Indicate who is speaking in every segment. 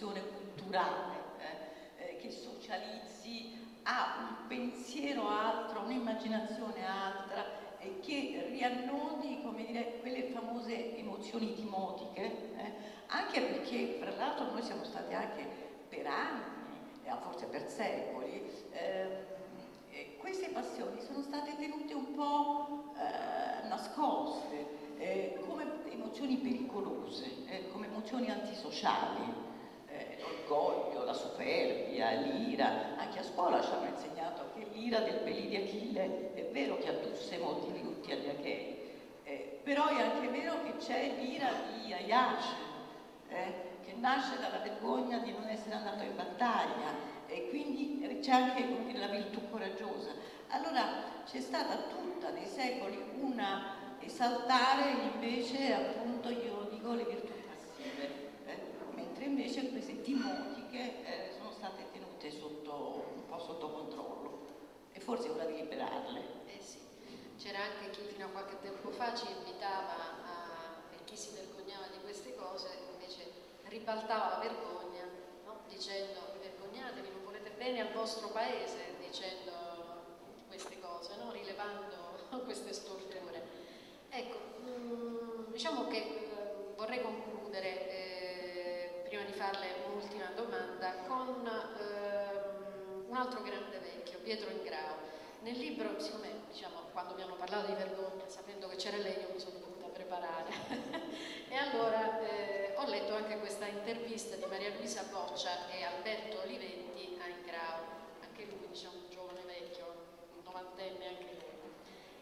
Speaker 1: produzione culturale eh, eh, che socializzi a un pensiero altro, un'immaginazione altra e che riannodi dire, quelle famose emozioni timotiche, eh, anche perché fra l'altro noi siamo stati anche per anni, forse per secoli, eh, queste passioni sono state tenute un po' eh, nascoste, eh, come emozioni pericolose, eh, come emozioni antisociali. L'orgoglio, la superbia, l'ira, anche a scuola ci hanno insegnato che l'ira del pelì di Achille è vero che addusse molti lutti agli Achei, eh, però è anche vero che c'è l'ira di Ayace, eh, che nasce dalla vergogna di non essere andato in battaglia e quindi c'è anche la virtù coraggiosa. Allora c'è stata tutta nei secoli una esaltare invece appunto io dico le virtù passive, eh? mentre invece queste timotiche eh, sono state tenute sotto, un po' sotto controllo e forse è ora di liberarle.
Speaker 2: Eh sì, c'era anche chi fino a qualche tempo fa ci invitava a, per chi si vergognava di queste cose, invece ribaltava la vergogna no? dicendo vergognatevi, non volete bene al vostro paese dicendo queste cose, no? rilevando queste storture. Ecco, mm, diciamo che eh, vorrei concludere, eh, prima di farle un'ultima domanda, con eh, un altro grande vecchio, Pietro Ingrao. Nel libro, siccome diciamo, quando mi hanno parlato di vergogna, sapendo che c'era lei, io mi sono dovuta preparare. e allora eh, ho letto anche questa intervista di Maria Luisa Boccia e Alberto Olivetti a Ingrao, anche lui diciamo un giovane vecchio, un novantenne anche lui.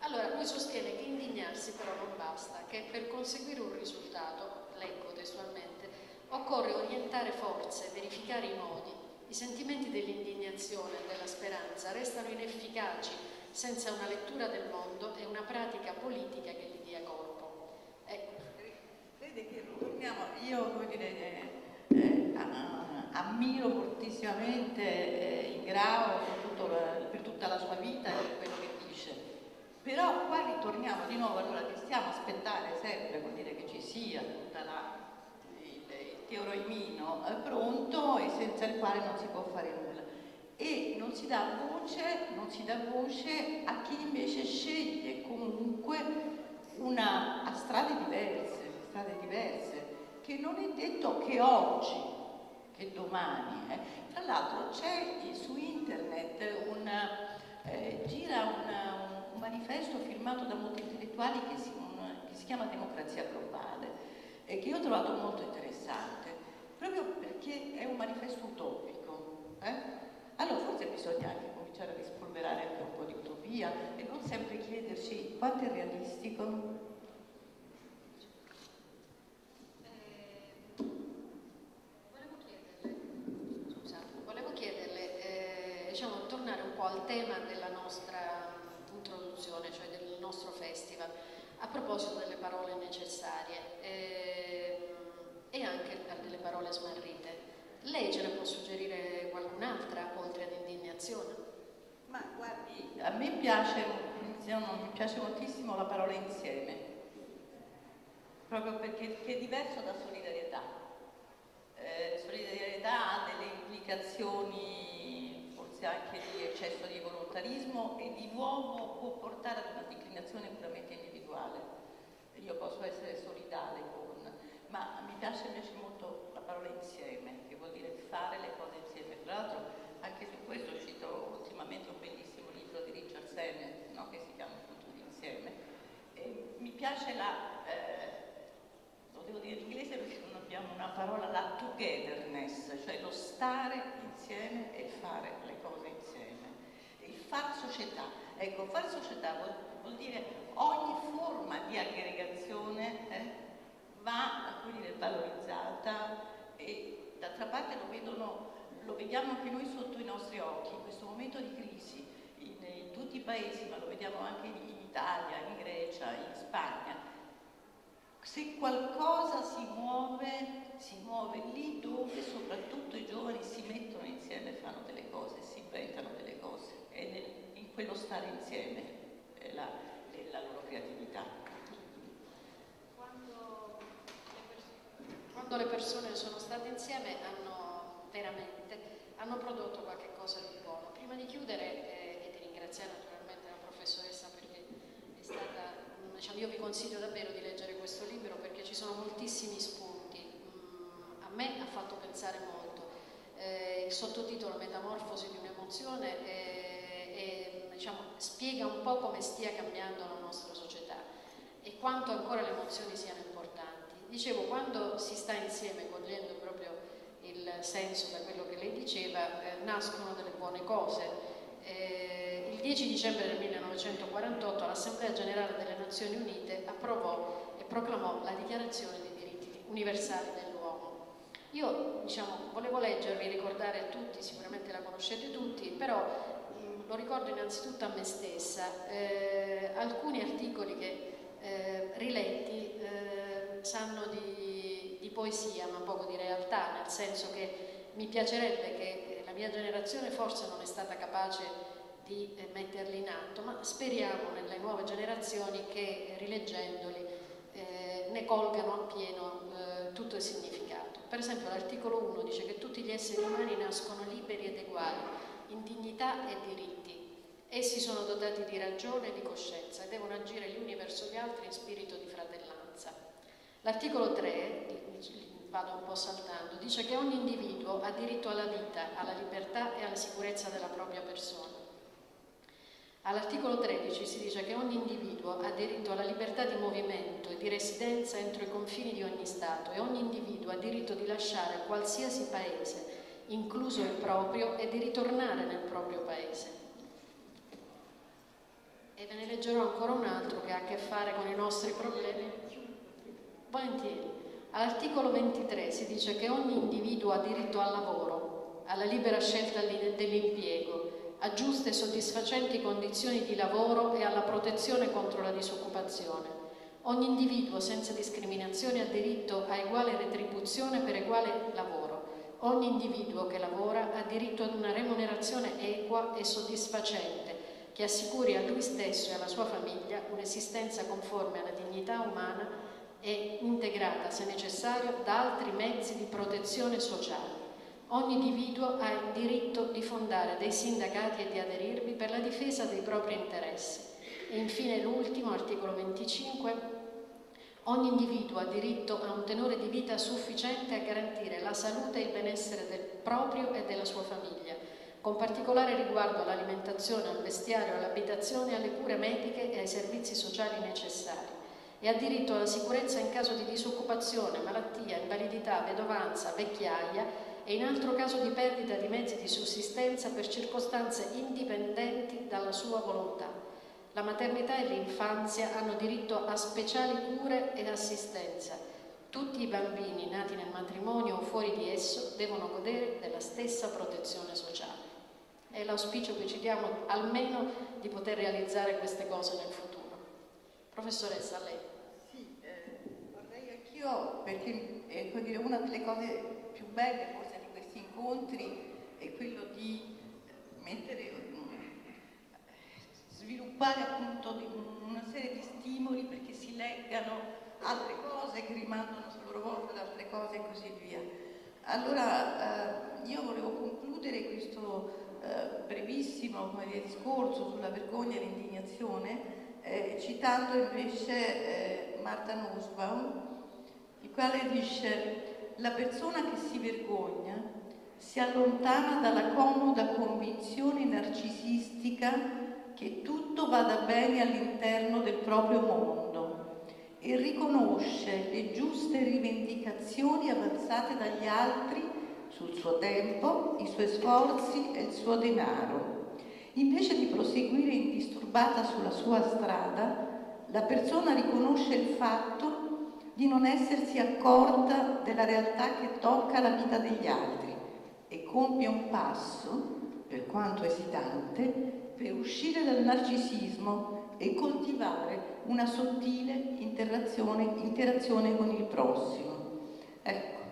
Speaker 2: Allora, lui sostiene che indignarsi però non basta, che per conseguire un risultato, leggo testualmente, occorre orientare forze, verificare i modi. I sentimenti dell'indignazione e della speranza restano inefficaci senza una lettura del mondo e una pratica politica che gli dia corpo.
Speaker 1: Ecco. Vede che torniamo, io come dire, eh, eh, ammiro fortissimamente eh, Grau per, per tutta la sua vita e quello che però qua ritorniamo di nuovo, allora che stiamo aspettare sempre, vuol dire che ci sia tutta la, teoroimino eh, pronto e senza il quale non si può fare nulla. E non si dà voce, non si dà voce a chi invece sceglie comunque una, a strade diverse, strade diverse, che non è detto che oggi, che domani. Eh. Tra l'altro c'è su internet una, eh, gira una, manifesto firmato da molti intellettuali che si, un, che si chiama Democrazia Globale e che io ho trovato molto interessante, perché è un manifesto utopico. Eh? Allora forse bisogna anche cominciare a rispolverare anche un po' di utopia e non sempre chiederci quanto è realistico.
Speaker 2: eh, diciamo, al tema della nostra introduzione, cioè del nostro festival, a proposito delle parole necessarie eh, e anche delle parole smarrite. Lei ce ne può suggerire qualcun'altra oltre ad indignazione?
Speaker 1: Ma guardi, a me piace, mi piace moltissimo la parola insieme, proprio perché è diverso da solidarietà. Eh, solidarietà ha delle implicazioni forse anche di eccesso di volontarismo e di nuovo può portare ad una declinazione puramente individuale. Io posso essere solidale con, ma mi piace invece molto la parola insieme, vuol dire fare le cose insieme. Tra l'altro anche su questo è uscito ultimamente un bellissimo libro di Richard Sennett, no? che si chiama appunto Insieme. E mi piace la, eh, lo devo dire in inglese perché non abbiamo una parola, la togetherness, cioè lo stare insieme e fare le cose insieme far società. Ecco, far società vuol, vuol dire ogni forma di aggregazione eh, va dire, valorizzata e d'altra parte lo, vedono, lo vediamo anche noi sotto i nostri occhi, in questo momento di crisi, in, in tutti i paesi, ma lo vediamo anche in, Italia, in Grecia, in Spagna. Se qualcosa si muove, si muove lì dove soprattutto i giovani si mettono insieme fanno delle cose, si inventano delle cose e nel, in quello stare insieme è la, persone che sono state
Speaker 2: insieme hanno veramente hanno prodotto qualche cosa di buono. Prima di chiudere eh, e di ringraziare naturalmente la professoressa perché è stata, diciamo, io vi consiglio davvero di leggere questo libro perché ci sono moltissimi spunti, mm, a me ha fatto pensare molto. Eh, il sottotitolo Metamorfosi di un'emozione eh, diciamo, spiega un po' come stia cambiando la nostra società e quanto ancora le emozioni siano importanti Dicevo, quando si sta insieme, cogliendo proprio il senso da quello che lei diceva, eh, nascono delle buone cose. Eh, il 10 dicembre del 1948 l'Assemblea Generale delle Nazioni Unite approvò e proclamò la Dichiarazione dei diritti universali dell'uomo. Io diciamo, volevo leggervi, ricordare a tutti, sicuramente la conoscete tutti, però mh, lo ricordo innanzitutto a me stessa, eh, alcuni articoli che eh, riletti eh, sanno di, di poesia ma poco di realtà, nel senso che mi piacerebbe che la mia generazione forse non è stata capace di eh, metterli in atto, ma speriamo nelle nuove generazioni che rileggendoli eh, ne colgano appieno eh, tutto il significato. Per esempio l'articolo 1 dice che tutti gli esseri umani nascono liberi ed uguali, in dignità e diritti. Essi sono dotati di ragione e di coscienza e devono agire gli uni verso gli altri in spirito di fratellanza. L'articolo 3, vado un po' saltando, dice che ogni individuo ha diritto alla vita, alla libertà e alla sicurezza della propria persona. All'articolo 13 si dice che ogni individuo ha diritto alla libertà di movimento e di residenza entro i confini di ogni Stato e ogni individuo ha diritto di lasciare qualsiasi paese, incluso il proprio, e di ritornare nel proprio paese. E ve ne leggerò ancora un altro che ha a che fare con i nostri problemi. Volentieri. All'articolo 23 si dice che ogni individuo ha diritto al lavoro, alla libera scelta dell'impiego, a giuste e soddisfacenti condizioni di lavoro e alla protezione contro la disoccupazione. Ogni individuo senza discriminazione ha diritto a uguale retribuzione per uguale lavoro. Ogni individuo che lavora ha diritto ad una remunerazione equa e soddisfacente che assicuri a lui stesso e alla sua famiglia un'esistenza conforme alla dignità umana e integrata, se necessario, da altri mezzi di protezione sociale. Ogni individuo ha il diritto di fondare dei sindacati e di aderirvi per la difesa dei propri interessi. E infine l'ultimo, articolo 25, ogni individuo ha diritto a un tenore di vita sufficiente a garantire la salute e il benessere del proprio e della sua famiglia, con particolare riguardo all'alimentazione, al vestiario, all'abitazione, alle cure mediche e ai servizi sociali necessari e ha diritto alla sicurezza in caso di disoccupazione, malattia, invalidità, vedovanza, vecchiaia e in altro caso di perdita di mezzi di sussistenza per circostanze indipendenti dalla sua volontà. La maternità e l'infanzia hanno diritto a speciali cure ed assistenza. Tutti i bambini nati nel matrimonio o fuori di esso devono godere della stessa protezione sociale. È l'auspicio che ci diamo almeno di poter realizzare queste cose nel futuro. Professoressa, lei.
Speaker 1: Eh, anch'io, perché eh, dire, una delle cose più belle forse incontri è quello di mettere, sviluppare appunto una serie di stimoli perché si leggano altre cose che rimandano a loro volta ad altre cose e così via. Allora eh, io volevo concludere questo eh, brevissimo dire, discorso sulla vergogna e l'indignazione eh, citando invece eh, Marta Nussbaum, quale dice la persona che si vergogna si allontana dalla comoda convinzione narcisistica che tutto vada bene all'interno del proprio mondo e riconosce le giuste rivendicazioni avanzate dagli altri sul suo tempo, i suoi sforzi e il suo denaro. Invece di proseguire indisturbata sulla sua strada, la persona riconosce il fatto di non essersi accorta della realtà che tocca la vita degli altri e compie un passo, per quanto esitante, per uscire dal narcisismo e coltivare una sottile interazione, interazione con il prossimo. Ecco.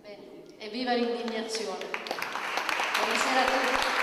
Speaker 2: Bene, evviva l'indignazione. Buonasera a tutti.